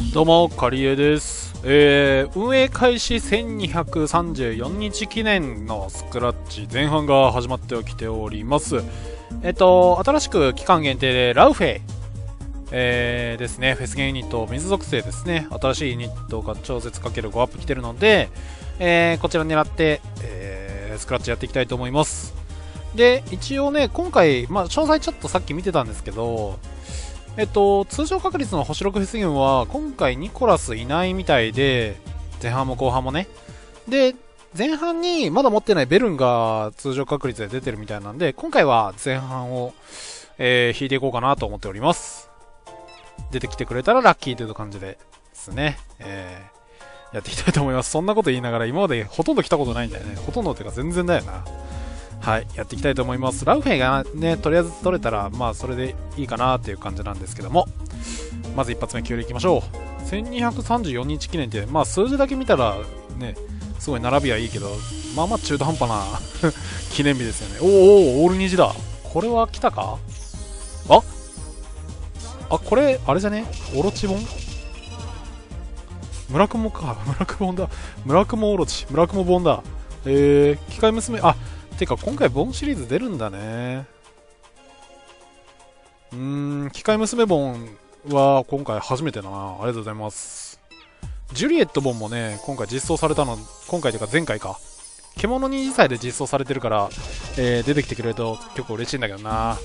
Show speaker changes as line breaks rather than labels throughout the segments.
どうも、カリエです。えー、運営開始1234日記念のスクラッチ前半が始まってきております。えっと、新しく期間限定でラウフェイ、えー、ですね、フェスゲンユニット、水属性ですね、新しいユニットが超絶かける5アップ来てるので、えー、こちら狙って、えー、スクラッチやっていきたいと思います。で、一応ね、今回、まあ、詳細ちょっとさっき見てたんですけど、えっと、通常確率の星6フェス軍は、今回ニコラスいないみたいで、前半も後半もね。で、前半にまだ持ってないベルンが通常確率で出てるみたいなんで、今回は前半を、えー引いていこうかなと思っております。出てきてくれたらラッキーという感じでですね、えーやっていきたいと思います。そんなこと言いながら今までほとんど来たことないんだよね。ほとんどっていうか全然だよな。はい、やっていきたいと思います。ラウフェイがね、とりあえず取れたら、まあ、それでいいかなっていう感じなんですけども、まず一発目、9でいきましょう。1234日記念って、まあ、数字だけ見たら、ね、すごい並びはいいけど、まあまあ中途半端な 記念日ですよね。おーおオール虹だ。これは来たか？あ？あ、これ、あれじゃね？オロチボン村雲か。村雲だ。村雲オロチ。村雲ボンだ。えー、機械娘、あ、てか今回ボンシリーズ出るんだね。うん機械娘ボンは今回初めてだな。ありがとうございます。ジュリエットボンもね今回実装されたの今回というか前回か。獣に自体で実装されてるから、えー出てきてくれると結構嬉しいんだけどな。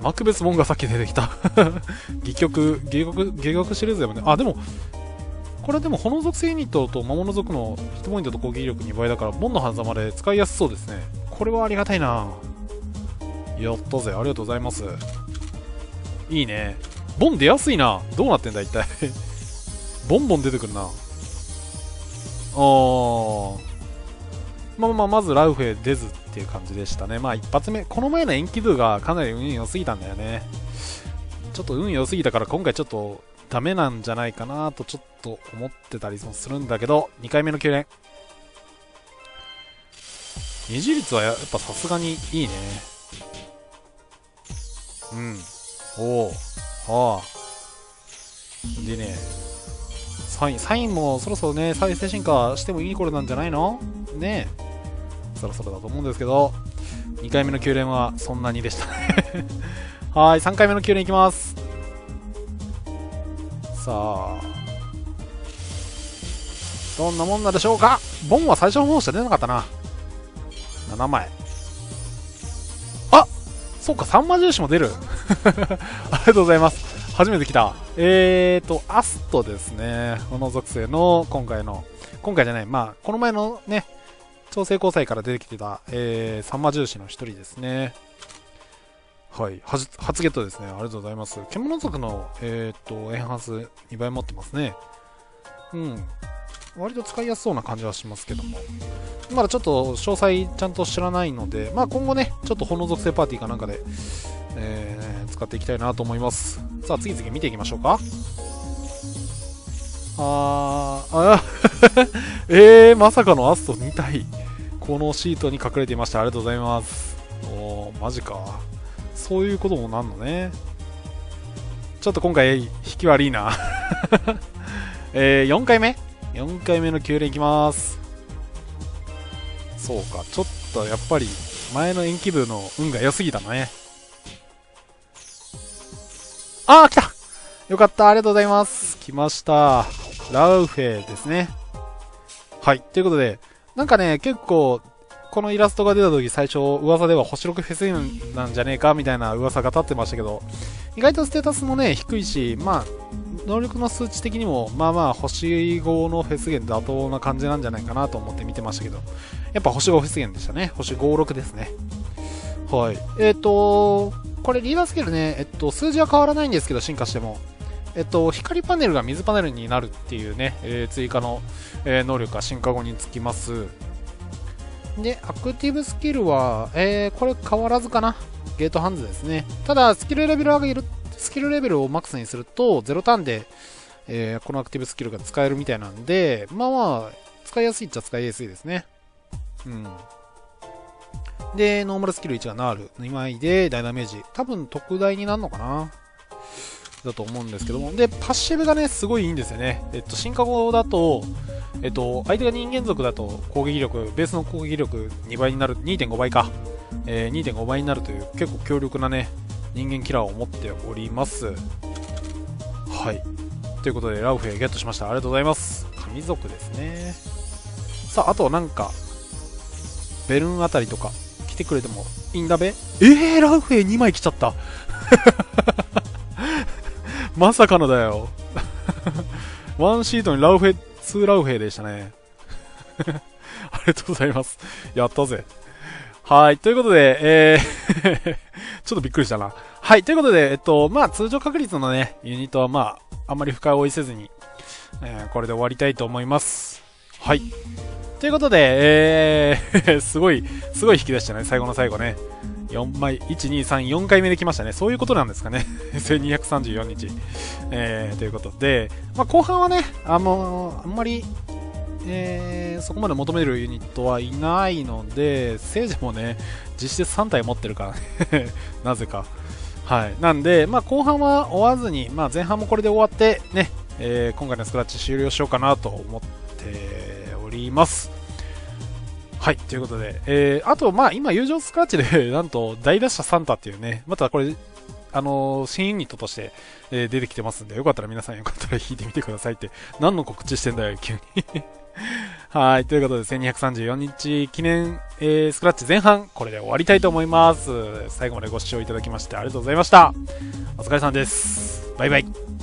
マクベスボンがさっき出てきた。戯曲戯曲戯曲シリーズでもね。あでもこれでも炎属性ユニットと魔物族のヒットポイントと攻撃力2倍だからボンの狭間で使いやすそうですね。これはありがたいな。やったぜありがとうございます。いいね。ボン出やすいな。どうなってんだ一体。ボンボン出てくるな。あー。まあまあまずラウフェ出ずっていう感じでしたね。まあ一発目。この前のエンキドゥがかなり運良すぎたんだよね。ちょっと運良すぎたから今回ちょっとダメなんじゃないかなとちょっと思ってたりもするんだけど2回目の9連。二次率はやっぱさすがにいいね。うん。おおはあ。でねサインサインもそろそろね再生進化してもいい頃なんじゃないの？ねえ。そろそろだと思うんですけど2回目の9連はそんなにでしたね。はい3回目の9連いきます。さあ。どんなもんなんでしょうか？ボンは最初の方しか出なかったな7枚あそうか、サンマ印も出る。ありがとうございます。初めて来た。えーと、アストですね。この属性の今回の、今回じゃない、まあ、この前のね、調整交際から出てきてた、えー、サンマ印の一人ですね。はい、初初ゲットですね。ありがとうございます。獣族の、えーと、エンハンス2倍持ってますね。うん。割と使いやすそうな感じはしますけども。まだちょっと詳細ちゃんと知らないので、まあ、今後ね、ちょっと炎属性パーティーかなんかで、えー使っていきたいなと思います。さあ、次々見ていきましょうか。あー、あ えー、まさかのアスト2体、このシートに隠れていました。ありがとうございます。おー、マジか。そういうこともなんのね。ちょっと今回、引き悪いな。えー、4回目 ?4 回目の9連いきます。そうか、ちょっとやっぱり前の延期部の運が良すぎたね。あー、来たよかった、ありがとうございます。来ました。ラウフェですね。はい、ということで、なんかね、結構、このイラストが出た時最初噂では星6フェスなんじゃねえかみたいな噂が立ってましたけど、意外とステータスもね、低いし、まあ、能力の数値的にも、まあまあ、星5のフェスゲン妥当な感じなんじゃないかなと思って見てましたけど、やっぱ星5フェスゲンでしたね。星5、6ですね。はい。えっ、と、これリーダースケールね、えっと、数字は変わらないんですけど、進化しても。えっと、光パネルが水パネルになるっていうね、えー追加の、えー能力が進化後につきます。で、アクティブスキルは、えーこれ変わらずかな。ゲートハンズですね。ただ、スキルレベル上げる、スキルレベルをマックスにすると、0ターンで、えーこのアクティブスキルが使えるみたいなんで、まあまあ、使いやすいっちゃ使いやすいですね。うん。で、ノーマルスキル1がナール2枚で大ダメージ。多分特大になるのかな？だと思うんですけども、で、パッシブがね、すごいいいんですよね。えっと、進化後だと、えっと、相手が人間族だと攻撃力、ベースの攻撃力2倍になる、2.5倍か、えー、2.5倍になるという結構強力なね、人間キラーを持っております。はい。ということで、ラウフェゲットしました。ありがとうございます。神族ですね。さあ、あとなんか、ベルンあたりとか来てくれてもいいんだべ？えー、ラウフェ2枚来ちゃった。まさかのだよ。ワンシートにラウフェ、2ラウフェでしたね。ありがとうございます。やったぜ。はい。ということで、えー ちょっとびっくりしたな。はい。ということで、えっと、まあ、通常確率のね、ユニットはまあ、あんまり深追いせずに、えー、これで終わりたいと思います。はい。ということで、えー すごい、すごい引き出したね、最後の最後ね。4枚、1、2、3、4回目できましたね。そういうことなんですかね。1234日。えー、ということで、まあ、後半はね、あのあんまり、えー、そこまで求めるユニットはいないので、聖ジもね、実質3体持ってるからね。なぜか。はい。なんで、まあ、後半は追わずに、まあ、前半もこれで終わって、ね、えー、今回のスクラッチ終了しようかなと思っております。はい、ということで、えー、あと、まあ、今、友情スクラッチで なんと、大打者サンタっていうね、またこれ、あのー、新ユニットとして、えー、出てきてますんで、よかったら皆さんよかったら弾いてみてくださいって、何の告知してんだよ、急に はい。ということで、1234日記念、えー、スクラッチ前半、これで終わりたいと思います。最後までご視聴いただきましてありがとうございました。お疲れ様です。バイバイ。